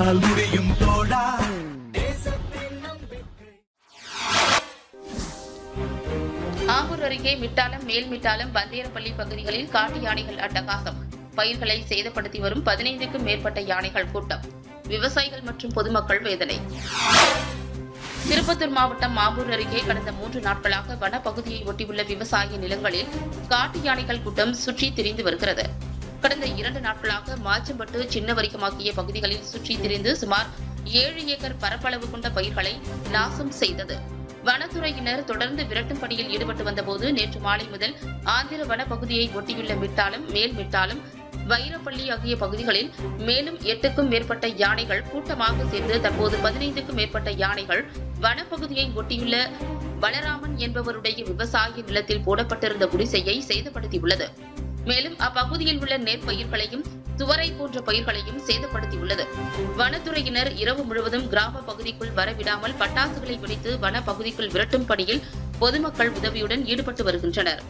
உன்னால் முடியும் தோழா ஆம்பூர் அருகே மிட்டாலம் மேல்மிட்டாலம் பந்தேரப்பள்ளி பகுதிகளில் காட்டு யானைகள் அட்டகாசம். பயிர்களை சேதப்படுத்தி வரும் பதினைந்துக்கும் மேற்பட்ட யானைகள் கூட்டம். விவசாயிகள் மற்றும் பொதுமக்கள் வேதனை. திருப்பத்தூர் மாவட்டம் மாம்பூர் அருகே கடந்த மூன்று நாட்களாக வனப்பகுதியை ஒட்டியுள்ள விவசாய நிலங்களில் காட்டு யானைகள் கூட்டம் சுற்றி திரிந்து வருகிறது. கடந்த இரண்டு நாட்களாக மாச்சம்பட்டு சின்னவரிக்கமாக்கிய பகுதிகளில் சுற்றி திரிந்து சுமார் ஏழு ஏக்கர் பரப்பளவு கொண்ட பயிர்களை நாசம் செய்தது. வனத்துறையினர் தொடர்ந்து விரட்டும் பணியில் ஈடுபட்டு வந்தபோது நேற்று மாலை முதல் ஆந்திர வனப்பகுதியை ஒட்டியுள்ள மிட்டாலம் மேல் மிட்டாலம் வைரப்பள்ளி ஆகிய பகுதிகளில் மேலும் எட்டுக்கும் மேற்பட்ட யானைகள் கூட்டமாக சேர்ந்து தற்போது பதினைந்துக்கும் மேற்பட்ட யானைகள் வனப்பகுதியை ஒட்டியுள்ள பலராமன் என்பவருடைய விவசாய நிலத்தில் போடப்பட்டிருந்த குடிசையை சேதப்படுத்தியுள்ளது. மேலும் அப்பகுதியில் உள்ள நெற்பயிர்களையும் துவரை போன்ற பயிர்களையும் சேதப்படுத்தியுள்ளது. வனத்துறையினர் இரவு முழுவதும் கிராம பகுதிக்குள் வரவிடாமல் பட்டாசுகளை வெடித்து வன பகுதிக்குள் விரட்டும் பணியில் பொதுமக்கள் உதவியுடன் ஈடுபட்டு வருகின்றனர்.